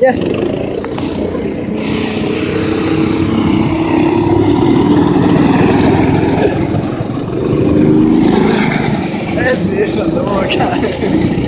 Yes. That's the issue, the more I